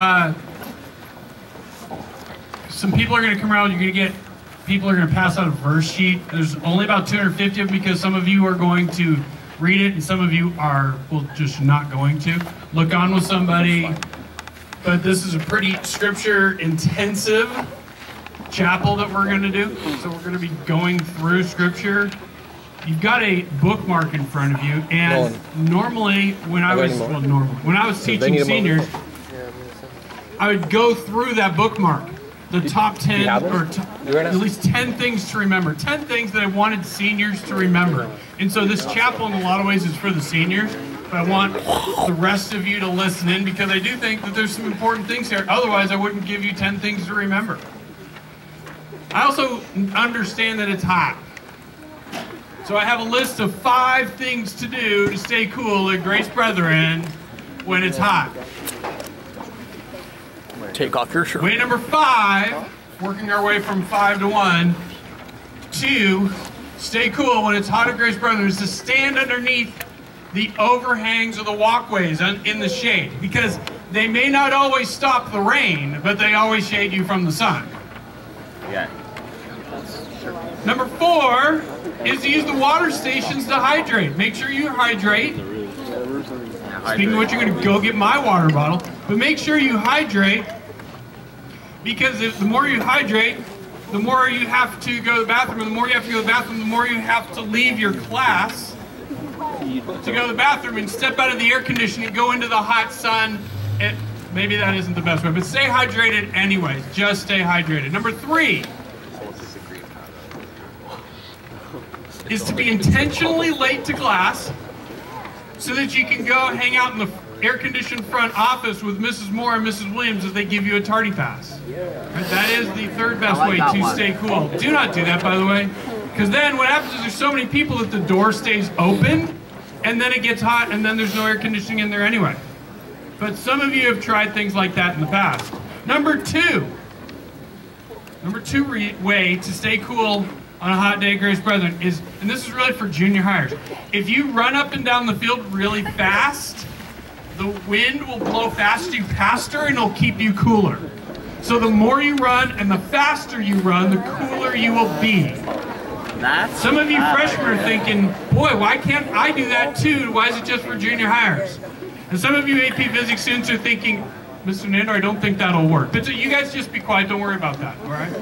Uh, some people are going to come around. You're going to get people are going to pass out a verse sheet. There's only about 250 of them because some of you are going to read it and some of you are well just not going to. Look on with somebody. But this is a pretty scripture intensive chapel that we're going to do. So we're going to be going through scripture. You've got a bookmark in front of you, and normally when I was well, normally when I was teaching seniors, I would go through that bookmark, the top 10 or t- You right at least 10 things to remember, 10 things that I wanted seniors to remember. And so this chapel, in a lot of ways, is for the seniors, but I want the rest of you to listen in because I do think that there's some important things here. Otherwise, I wouldn't give you 10 things to remember. I also understand that it's hot. So I have a list of five things to do to stay cool at Grace Brethren when it's hot. Take off your shirt. Way number five, working our way from five to one, to stay cool when it's hot at Grace Brethren, to stand underneath the overhangs of the walkways in the shade because they may not always stop the rain, but they always shade you from the sun. Yeah. Number four is to use the water stations to hydrate. Make sure you hydrate. Speaking of which, you're going to go get my water bottle, but make sure you hydrate because if, the more you hydrate, the more you have to go to the bathroom, and the more you have to go to the bathroom, the more you have to leave your class to go to the bathroom and step out of the air conditioning, go into the hot sun. It, maybe that isn't the best way, but stay hydrated anyways. Just stay hydrated. Number three is to be intentionally late to class so that you can go hang out in the air-conditioned front office with Mrs. Moore and Mrs. Williams as they give you a tardy pass. That is the third best like way to one. stay cool. Do not do that, by the way, because then what happens is there's so many people that the door stays open, and then it gets hot, and then there's no air conditioning in there anyway. But some of you have tried things like that in the past. Number two, number two re- way to stay cool on a hot day Grace Brethren is, and this is really for junior hires, if you run up and down the field really fast, the wind will blow past you faster and it'll keep you cooler. So the more you run and the faster you run, the cooler you will be. That's Some of you freshmen are thinking, boy, why can't I do that too? Why is it just for junior hires? And some of you AP Physics students are thinking, Mr. Nando, I don't think that'll work. But you guys just be quiet, don't worry about that, all right?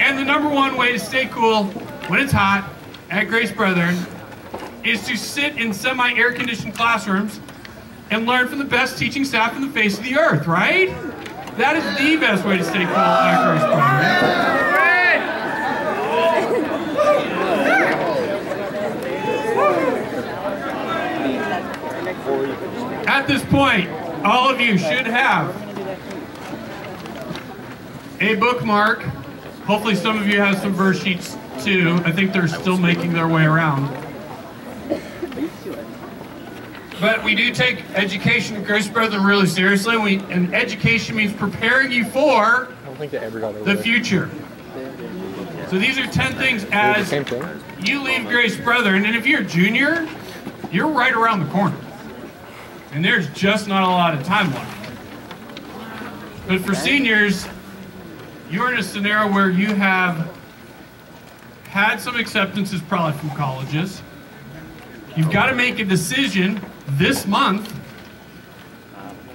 And the number one way to stay cool when it's hot at Grace Brethren is to sit in semi-air conditioned classrooms and learn from the best teaching staff in the face of the earth, right? That is the best way to stay cool Brethren. At this point, all of you should have a bookmark. Hopefully some of you have some verse sheets too. I think they're still making their way around. But we do take education at Grace Brethren really seriously. We, and education means preparing you for I don't think they ever got over the future. So these are 10 things as you leave Grace Brethren, and if you're a junior, you're right around the corner. And there's just not a lot of time left. But for seniors, you're in a scenario where you have had some acceptances probably from colleges. You've got to make a decision this month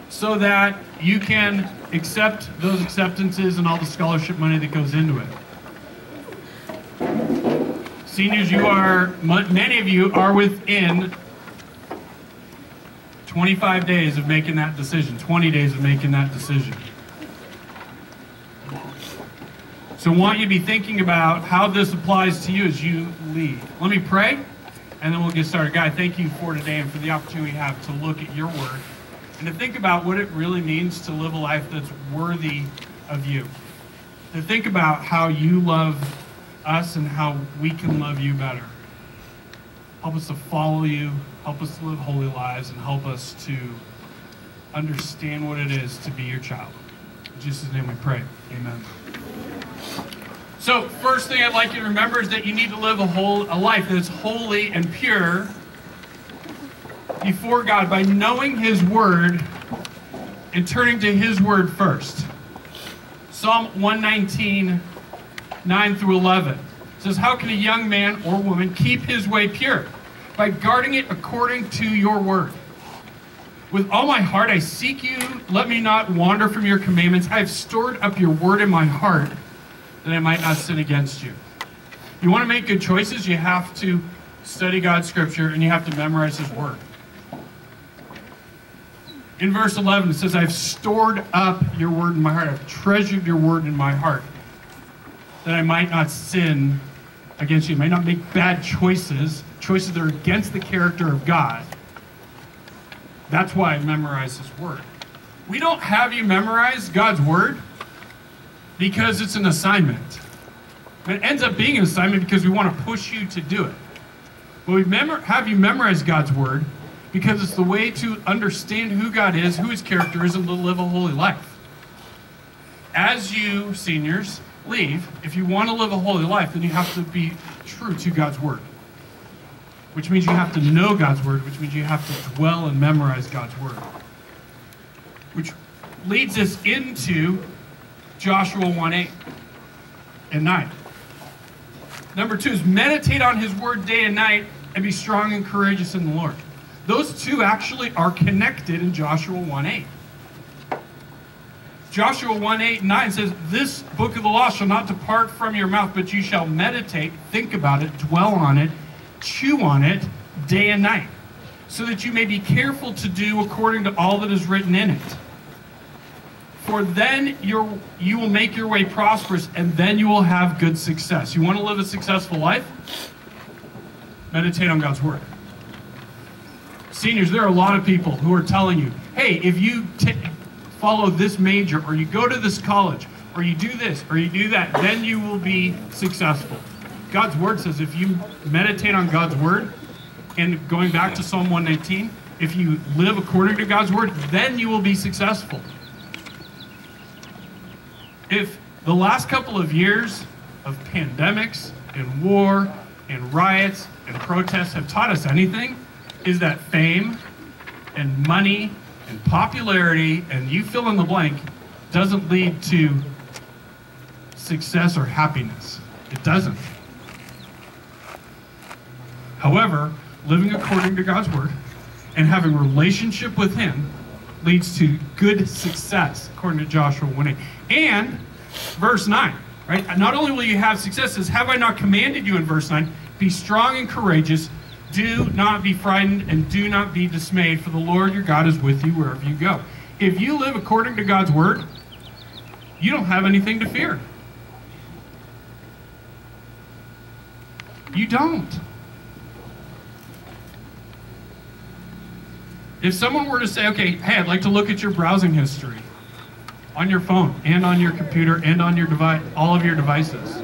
so that you can accept those acceptances and all the scholarship money that goes into it. Seniors, you are, many of you are within 25 days of making that decision, 20 days of making that decision. So I want you to be thinking about how this applies to you as you leave. Let me pray, and then we'll get started. Guy, thank you for today and for the opportunity we have to look at your word and to think about what it really means to live a life that's worthy of you. To think about how you love us and how we can love you better. Help us to follow you, help us to live holy lives, and help us to understand what it is to be your child. In Jesus' name we pray. Amen. So, first thing I'd like you to remember is that you need to live a whole a life that's holy and pure before God by knowing His Word and turning to His Word first. Psalm 119, 9 through 11 says, How can a young man or woman keep his way pure? By guarding it according to your word. With all my heart I seek you. Let me not wander from your commandments. I have stored up your word in my heart that I might not sin against you. You want to make good choices, you have to study God's scripture and you have to memorize his word. In verse 11, it says, I've stored up your word in my heart. I've treasured your word in my heart that I might not sin against you, I might not make bad choices, choices that are against the character of God. That's why I memorize his word. We don't have you memorize God's word because it's an assignment. It ends up being an assignment because we want to push you to do it. But we have you memorize God's word because it's the way to understand who God is, who his character is, and to live a holy life. As you, seniors, leave, if you want to live a holy life, then you have to be true to God's word. Which means you have to know God's word, which means you have to dwell and memorize God's word. Which leads us into Joshua 1 8 and 9. Number two is meditate on his word day and night and be strong and courageous in the Lord. Those two actually are connected in Joshua 1 8. Joshua 1 8 and 9 says, This book of the law shall not depart from your mouth, but you shall meditate, think about it, dwell on it, chew on it day and night, so that you may be careful to do according to all that is written in it. For then you you will make your way prosperous, and then you will have good success. You want to live a successful life? Meditate on God's Word. Seniors, there are a lot of people who are telling you, hey, if you follow this major, or you go to this college, or you do this, or you do that, then you will be successful. God's word says if you meditate on God's word, and going back to Psalm 119, if you live according to God's word, then you will be successful. If the last couple of years of pandemics and war and riots and protests have taught us anything, is that fame and money and popularity and you fill in the blank doesn't lead to success or happiness. It doesn't. However, living according to God's word and having relationship with him leads to good success, according to Joshua 1 And verse 9, right? Not only will you have success, says, Have I not commanded you in verse 9? Be strong and courageous. Do not be frightened and do not be dismayed, for the Lord your God is with you wherever you go. If you live according to God's word, you don't have anything to fear. You don't. If someone were to say, okay, hey, I'd like to look at your browsing history on your phone and on your computer and on your device, all of your devices.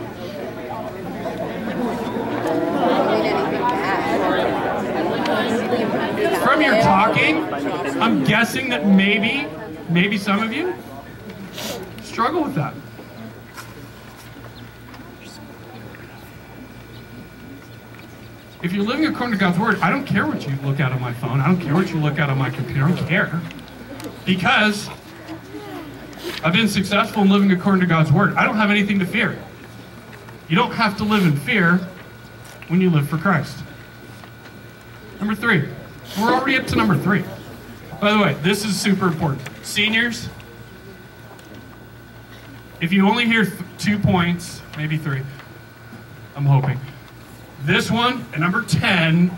From your talking, I'm guessing that maybe, maybe some of you struggle with that. If you're living according to God's word, I don't care what you look at on my phone. I don't care what you look at on my computer. I don't care. Because I've been successful in living according to God's word. I don't have anything to fear. You don't have to live in fear when you live for Christ. Number three. We're already up to number three. By the way, this is super important. Seniors, if you only hear two points, maybe three, I'm hoping. This one and number 10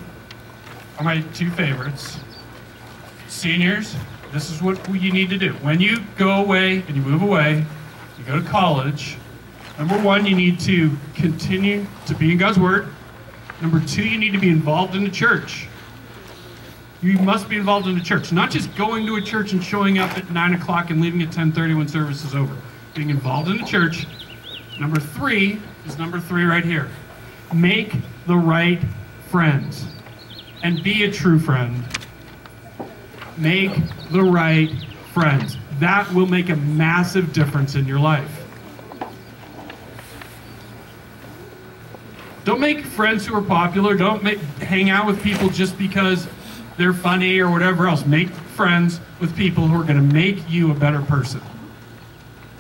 are my two favorites. Seniors, this is what you need to do. When you go away and you move away, you go to college, number one, you need to continue to be in God's Word. Number two, you need to be involved in the church. You must be involved in the church, not just going to a church and showing up at 9 o'clock and leaving at 10.30 when service is over. Being involved in the church. Number three is number three right here. Make the right friends and be a true friend. Make the right friends. That will make a massive difference in your life. Don't make friends who are popular. Don't make, hang out with people just because they're funny or whatever else. Make friends with people who are going to make you a better person.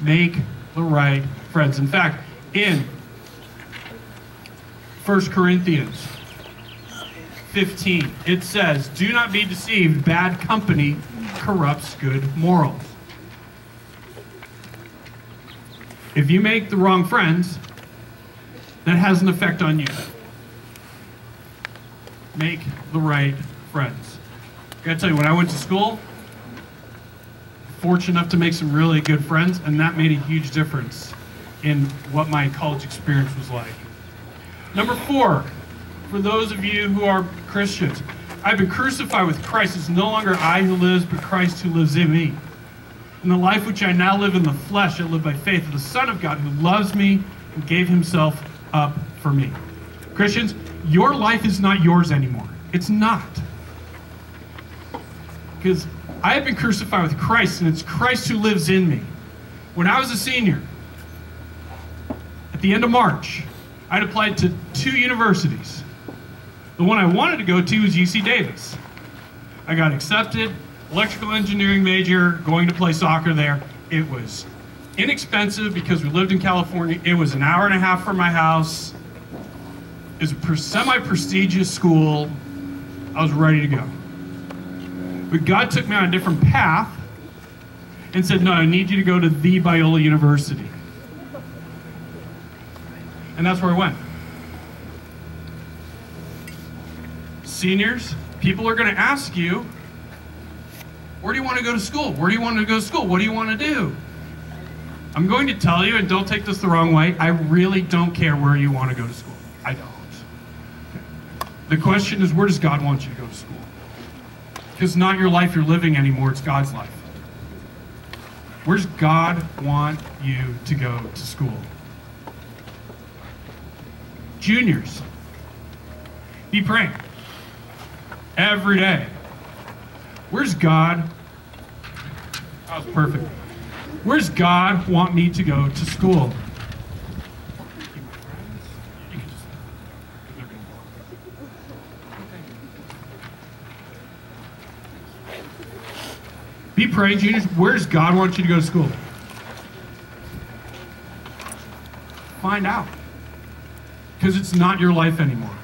Make the right friends. In fact, in 1 Corinthians 15, it says, Do not be deceived, bad company corrupts good morals. If you make the wrong friends, that has an effect on you. Make the right friends. I gotta tell you, when I went to school, fortunate enough to make some really good friends, and that made a huge difference in what my college experience was like. Number four, for those of you who are Christians, I've been crucified with Christ. It's no longer I who lives, but Christ who lives in me. In the life which I now live in the flesh, I live by faith of the Son of God who loves me and gave himself up for me. Christians, your life is not yours anymore. It's not. Because I have been crucified with Christ, and it's Christ who lives in me. When I was a senior, at the end of March, I'd applied to two universities. The one I wanted to go to was UC Davis. I got accepted, electrical engineering major, going to play soccer there. It was inexpensive because we lived in California. It was an hour and a half from my house. It was a semi-prestigious school. I was ready to go. But God took me on a different path and said, no, I need you to go to the Biola University. And that's where I went. Seniors, people are going to ask you, where do you want to go to school? Where do you want to go to school? What do you want to do? I'm going to tell you, and don't take this the wrong way, I really don't care where you want to go to school. I don't. The question is, where does God want you to go to school? Because not your life you're living anymore, it's God's life. Where does God want you to go to school? Juniors, be praying every day. Where's God? That was perfect. Where's God want me to go to school? Be praying, juniors. Where's God want you to go to school? Find out. Because it's not your life anymore.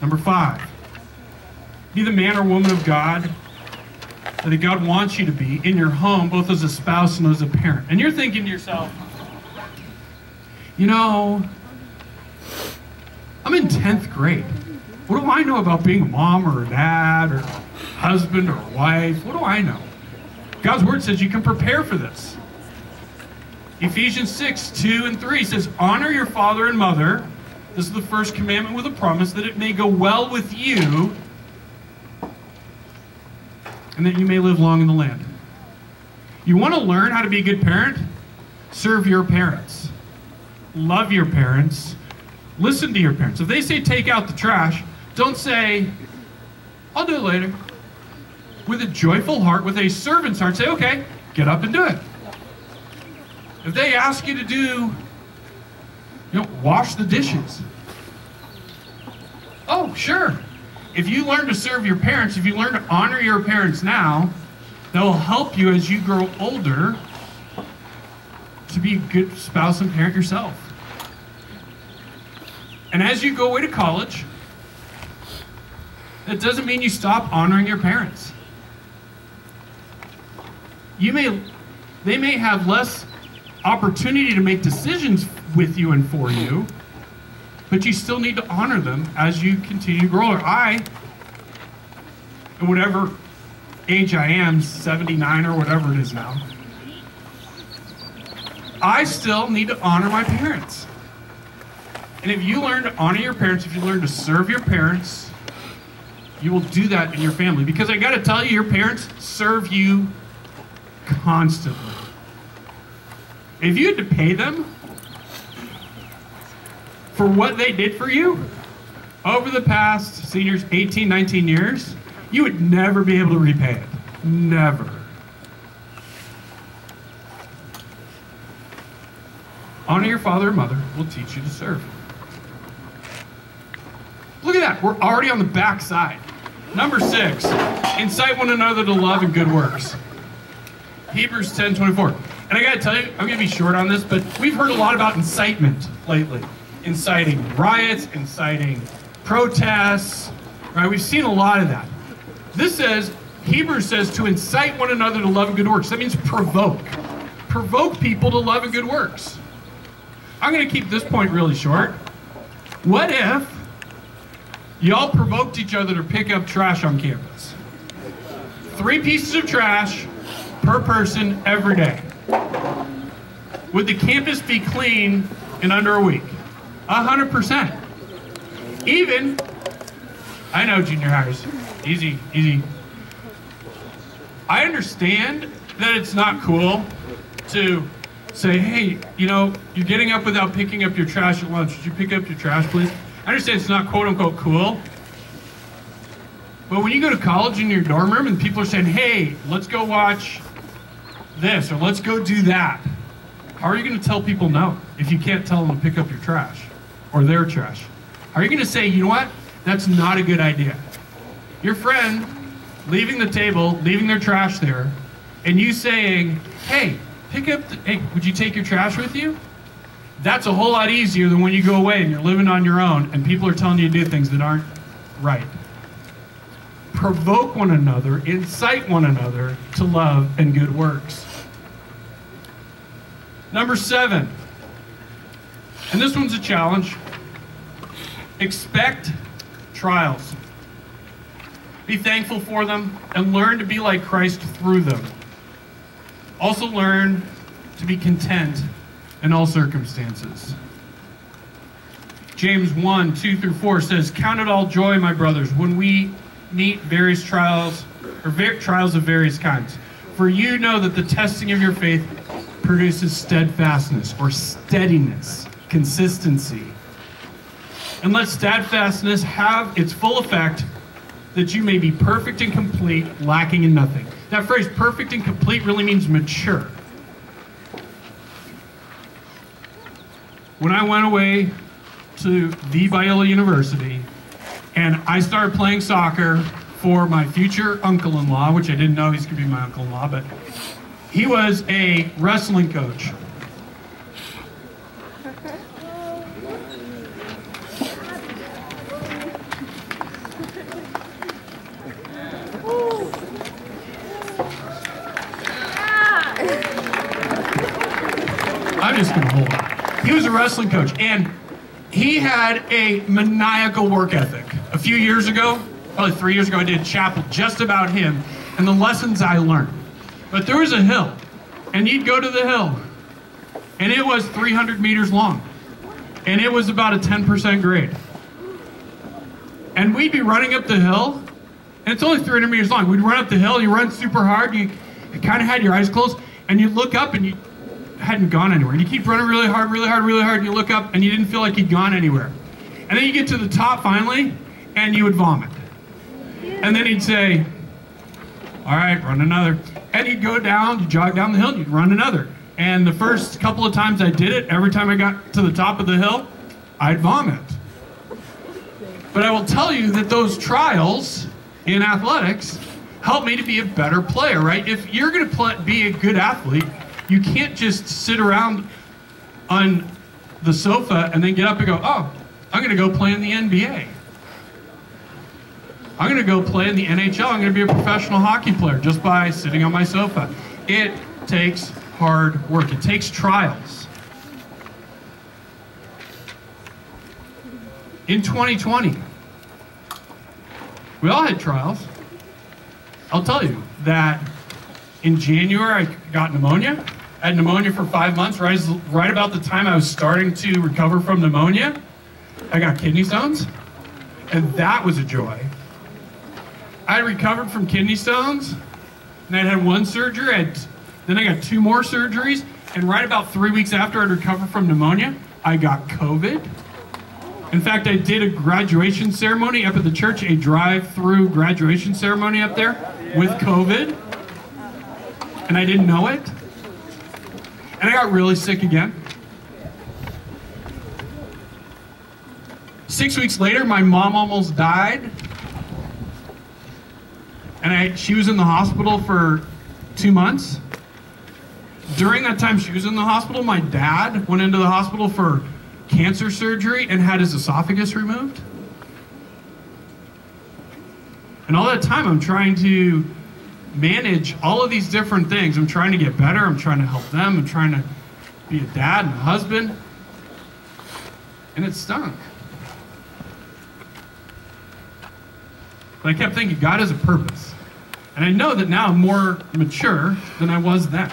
Number five, be the man or woman of God that God wants you to be in your home, both as a spouse and as a parent. And you're thinking to yourself, you know, I'm in 10th grade. What do I know about being a mom or a dad or husband or wife? What do I know? God's word says you can prepare for this. Ephesians 6, 2 and 3 says, Honor your father and mother. This is the first commandment with a promise that it may go well with you and that you may live long in the land. You want to learn how to be a good parent? Serve your parents. Love your parents. Listen to your parents. If they say take out the trash, don't say, I'll do it later. With a joyful heart, with a servant's heart, say, okay, get up and do it. If they ask you to do, you know, wash the dishes. Oh, sure if you learn to serve your parents, if you learn to honor your parents now, that will help you as you grow older to be a good spouse and parent yourself. And as you go away to college, that doesn't mean you stop honoring your parents. You may, they may have less opportunity to make decisions with you and for you, but you still need to honor them as you continue to grow. Or I, at whatever age I am, 79 or whatever it is now, I still need to honor my parents. And if you learn to honor your parents, if you learn to serve your parents, you will do that in your family. Because I got to tell you, your parents serve you constantly. If you had to pay them, for what they did for you? Over the past seniors 18 19 years you would never be able to repay it. Never. Honor your father and mother. Will teach you to serve. Look at that. We're already on the back side number six incite one another to love and good works. Hebrews 10 24. And I gotta tell you, I'm gonna be short on this, but we've heard a lot about incitement lately. Inciting riots, inciting protests, right? We've seen a lot of that. This says, Hebrews says to incite one another to love and good works. That means provoke. Provoke people to love and good works. I'm gonna keep this point really short. What if y'all provoked each other to pick up trash on campus? Three pieces of trash per person every day. Would the campus be clean in under a week? A hundred percent. Even, I know junior hires, easy, easy. I understand that it's not cool to say, hey, you know, you're getting up without picking up your trash at lunch. Would you pick up your trash, please? I understand it's not quote unquote cool. But when you go to college in your dorm room and people are saying, hey, let's go watch this or let's go do that, how are you going to tell people no if you can't tell them to pick up your trash or their trash? Are you going to say, you know what? That's not a good idea. Your friend leaving the table, leaving their trash there, and you saying, hey, pick up, the, hey, would you take your trash with you? That's a whole lot easier than when you go away and you're living on your own and people are telling you to do things that aren't right. Provoke one another, incite one another to love and good works. Number seven, and this one's a challenge expect trials. Be thankful for them and learn to be like Christ through them. Also, learn to be content in all circumstances. James 1 2 through 4 says, Count it all joy, my brothers, when we meet various trials or ver- trials of various kinds. For you know that the testing of your faith produces steadfastness or steadiness, consistency. And let steadfastness have its full effect that you may be perfect and complete, lacking in nothing. That phrase, perfect and complete, really means mature. When I went away to the Biola University and I started playing soccer for my future uncle in law, which I didn't know he's going to be my uncle in law, but he was a wrestling coach. Just to hold. He was a wrestling coach, and he had a maniacal work ethic. A few years ago, probably three years ago, I did chapel just about him and the lessons I learned. But there was a hill, and you'd go to the hill, and it was 300 meters long, and it was about a 10% grade. And we'd be running up the hill, and it's only 300 meters long. We'd run up the hill, you run super hard, you, you kind of had your eyes closed, and you look up and you hadn't gone anywhere. And you keep running really hard, really hard, really hard, and you look up and you didn't feel like you'd gone anywhere. And then you get to the top finally, and you would vomit. And then he'd say, All right, run another. And you'd go down, you'd jog down the hill, and you'd run another. And the first couple of times I did it, every time I got to the top of the hill, I'd vomit. But I will tell you that those trials in athletics help me to be a better player, right? If you're going to be a good athlete, you can't just sit around on the sofa and then get up and go, oh, I'm going to go play in the NBA. I'm going to go play in the NHL. I'm going to be a professional hockey player just by sitting on my sofa. It takes hard work, it takes trials. In 2020, we all had trials. I'll tell you that in January I got pneumonia. I had pneumonia for five months, right, right about the time I was starting to recover from pneumonia. I got kidney stones, and that was a joy. I recovered from kidney stones, and I had one surgery. I then I got two more surgeries, and right about three weeks after I'd recovered from pneumonia, I got COVID. In fact, I did a graduation ceremony up at the church, a drive-through graduation ceremony up there with COVID, and I didn't know it. And I got really sick again. Six weeks later, my mom almost died. And I, she was in the hospital for two months. During that time she was in the hospital, my dad went into the hospital for cancer surgery and had his esophagus removed. And all that time, I'm trying to manage all of these different things. I'm trying to get better. I'm trying to help them. I'm trying to be a dad and a husband. And it stunk. But I kept thinking, God has a purpose. And I know that now I'm more mature than I was then.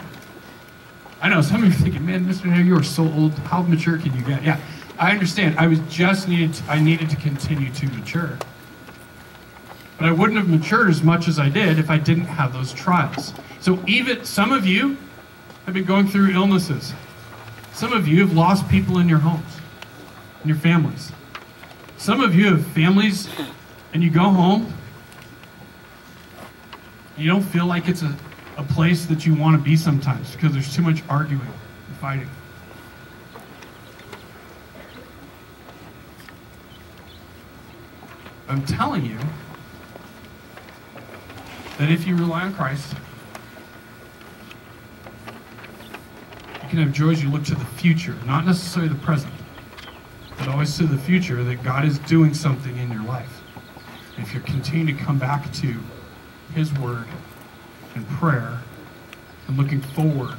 I know some of you are thinking, man, Mr. Nair, you are so old. How mature can you get? Yeah, I understand. I was just needed. To, I needed to continue to mature. But I wouldn't have matured as much as I did if I didn't have those trials. So even some of you have been going through illnesses. Some of you have lost people in your homes, in your families. Some of you have families and you go home. You don't feel like it's a, a place that you want to be sometimes because there's too much arguing and fighting. I'm telling you that if you rely on Christ, you can have joy as you look to the future, not necessarily the present, but always to the future that God is doing something in your life. If you're continuing to come back to His Word and prayer and looking forward,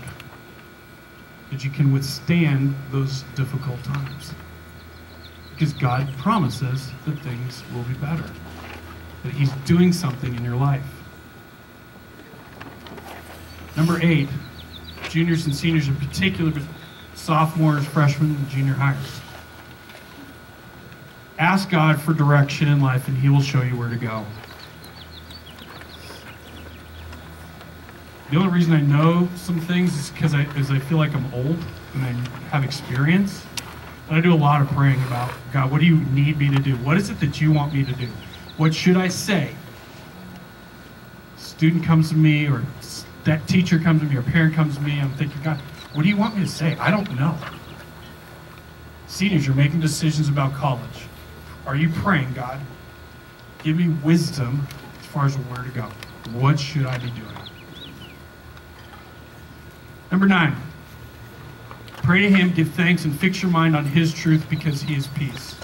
that you can withstand those difficult times. Because God promises that things will be better, that He's doing something in your life. Number eight, juniors and seniors in particular, but sophomores, freshmen, and junior hires. Ask God for direction in life, and He will show you where to go. The only reason I know some things is because I, is I feel like I'm old and I have experience. And I do a lot of praying about God, what do you need me to do? What is it that you want me to do? What should I say? Student comes to me, or that teacher comes to me, or parent comes to me. I'm thinking, God, what do you want me to say? I don't know. Seniors, you're making decisions about college. Are you praying, God? Give me wisdom as far as where to go. What should I be doing? Number nine, pray to Him, give thanks, and fix your mind on His truth because He is peace.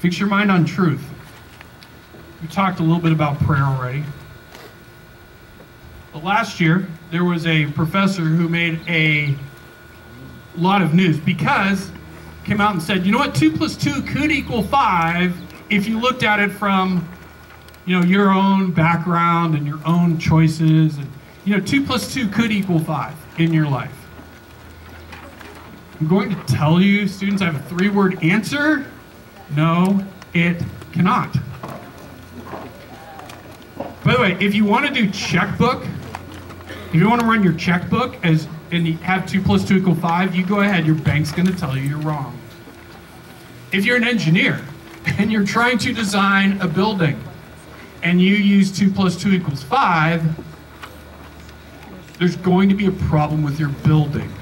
Fix your mind on truth. We talked a little bit about prayer already. But last year, there was a professor who made a lot of news because came out and said, you know what, two plus two could equal five if you looked at it from you know, your own background and your own choices. And, you know, two plus two could equal five in your life. I'm going to tell you, students, I have a three word answer. No, it cannot. By the way, if you want to do checkbook, if you want to run your checkbook as and have two plus two equal five, you go ahead. Your bank's going to tell you you're wrong. If you're an engineer and you're trying to design a building, and you use 2 plus 2 equals 5, there's going to be a problem with your building.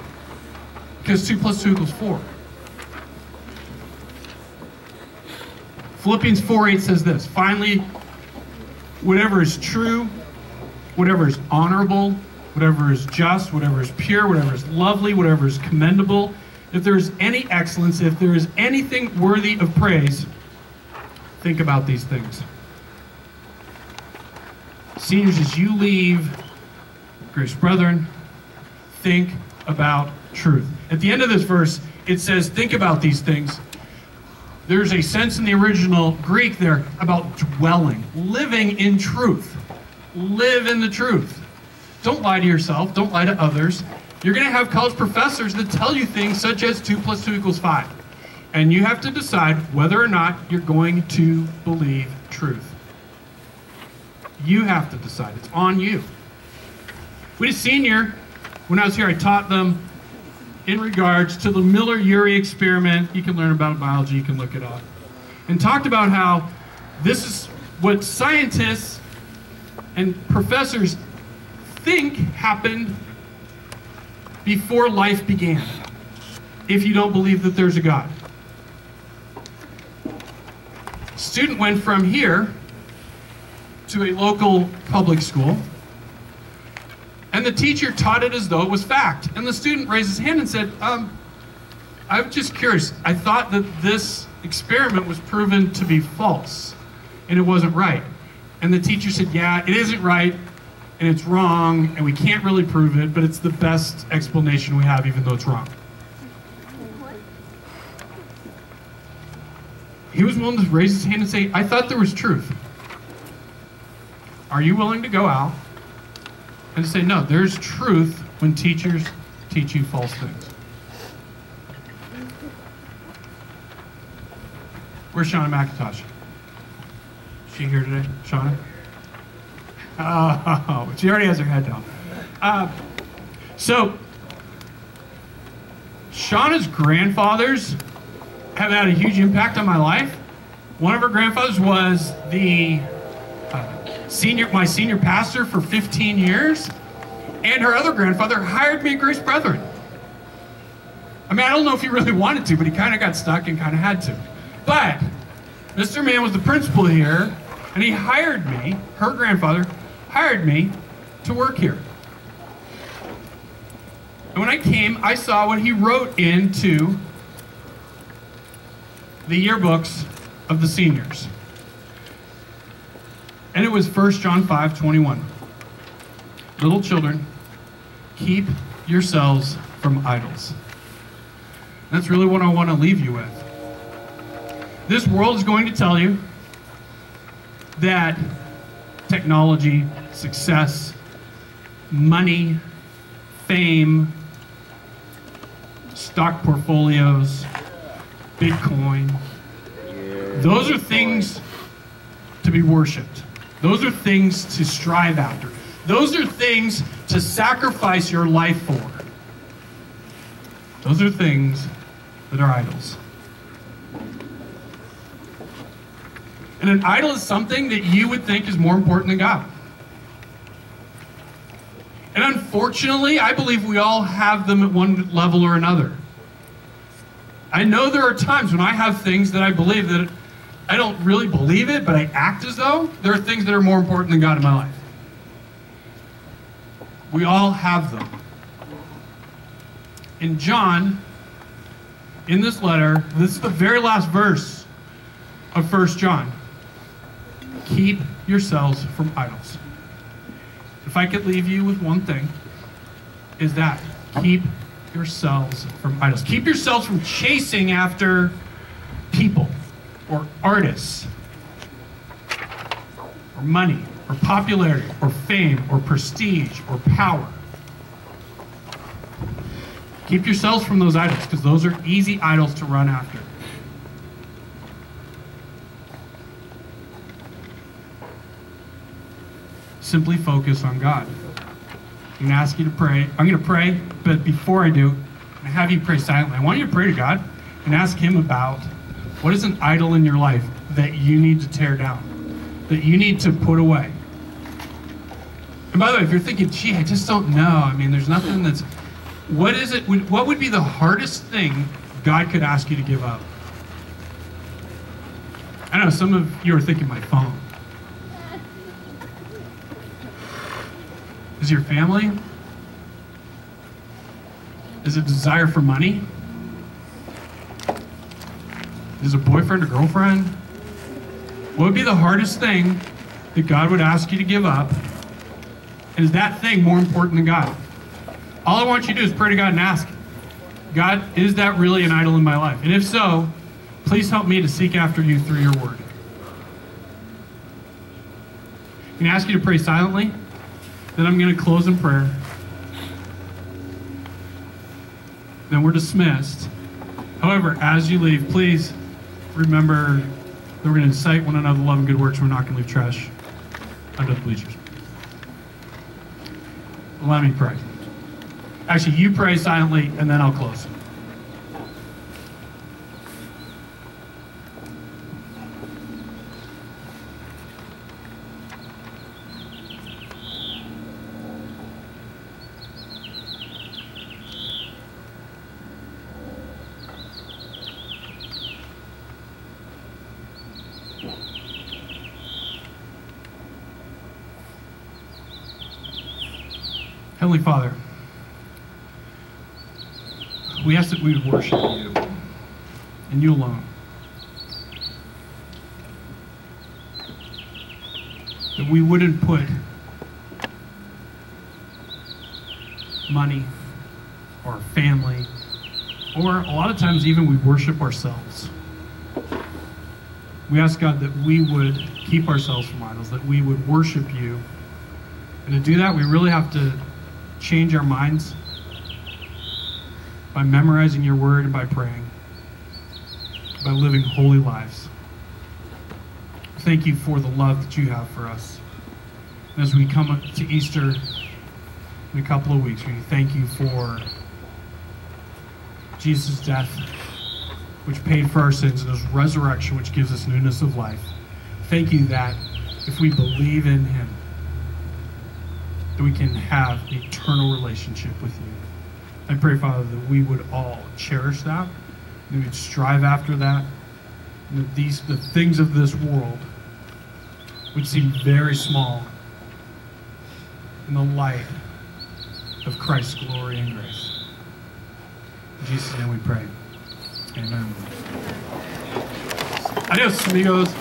Because 2 plus 2 equals 4. Philippians 4 8 says this Finally, whatever is true, whatever is honorable, whatever is just, whatever is pure, whatever is lovely, whatever is commendable, if there is any excellence, if there is anything worthy of praise, think about these things. Seniors, as you leave Grace Brethren, think about truth. At the end of this verse, it says, think about these things. There's a sense in the original Greek there about dwelling, living in truth. Live in the truth. Don't lie to yourself, don't lie to others. You're going to have college professors that tell you things such as 2 plus 2 equals 5. And you have to decide whether or not you're going to believe truth. You have to decide. It's on you. We had a senior, when I was here, I taught them in regards to the Miller-Urey experiment. You can learn about biology, you can look it up. And talked about how this is what scientists and professors think happened before life began, if you don't believe that there's a God. student went from here to a local public school, and the teacher taught it as though it was fact. And the student raised his hand and said, um, I'm just curious. I thought that this experiment was proven to be false, and it wasn't right. And the teacher said, Yeah, it isn't right, and it's wrong, and we can't really prove it, but it's the best explanation we have, even though it's wrong. He was willing to raise his hand and say, I thought there was truth. Are you willing to go out and say, No, there's truth when teachers teach you false things? Where's Shauna McIntosh? Is she here today? Shauna? Oh, she already has her head down. Uh, so, Shauna's grandfathers have had a huge impact on my life. One of her grandfathers was the senior, my senior pastor for 15 years, and her other grandfather hired me at Grace Brethren. I mean, I don't know if he really wanted to, but he kind of got stuck and kind of had to. But Mr. Mann was the principal here, and he hired me, her grandfather hired me to work here. And when I came, I saw what he wrote into the yearbooks of the seniors. And it was 1 John 5 21. Little children, keep yourselves from idols. That's really what I want to leave you with. This world is going to tell you that technology, success, money, fame, stock portfolios, Bitcoin, those are things to be worshiped. Those are things to strive after. Those are things to sacrifice your life for. Those are things that are idols. And an idol is something that you would think is more important than God. And unfortunately, I believe we all have them at one level or another. I know there are times when I have things that I believe that I don't really believe it, but I act as though there are things that are more important than God in my life. We all have them. In John, in this letter, this is the very last verse of First John. Keep yourselves from idols. If I could leave you with one thing, is that keep yourselves from idols. Keep yourselves from chasing after or artists or money or popularity or fame or prestige or power. Keep yourselves from those idols because those are easy idols to run after. Simply focus on God. I'm going to ask you to pray. I'm going to pray, but before I do, I have you pray silently. I want you to pray to God and ask Him about what is an idol in your life that you need to tear down, that you need to put away. And by the way, if you're thinking, gee, I just don't know, I mean, there's nothing that's, what is it, what would be the hardest thing God could ask you to give up? I know some of you are thinking my phone. Is your family? Is it desire for money? Is a boyfriend or girlfriend? What would be the hardest thing that God would ask you to give up? And is that thing more important than God? All I want you to do is pray to God and ask, God, is that really an idol in my life? And if so, please help me to seek after you through your word. Can I ask you to pray silently? Then I'm going to close in prayer. Then we're dismissed. However, as you leave, please remember that we're going to incite one another love and good works. We're not going to leave trash under the bleachers. Let me pray. Actually, you pray silently, and then I'll close. Yeah. Heavenly Father, we you and you alone. That we wouldn't put money or family, or a lot of times even we worship ourselves. We ask God that we would keep ourselves from idols, that we would worship you. And to do that, we really have to change our minds by memorizing your word and by praying, by living holy lives. Thank you for the love that you have for us. And as we come up to Easter in a couple of weeks, we thank you for Jesus' death, which paid for our sins, and his resurrection, which gives us newness of life. Thank you that if we believe in him, that we can have an eternal relationship with you. I pray, Father, that we would all cherish that, that we'd strive after that, that these the things of this world would seem very small in the light of Christ's glory and grace. In Jesus' name we pray. Amen. Adios, amigos.